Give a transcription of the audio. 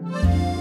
Música